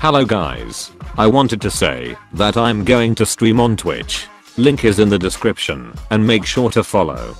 Hello guys. I wanted to say that I'm going to stream on Twitch. Link is in the description and make sure to follow.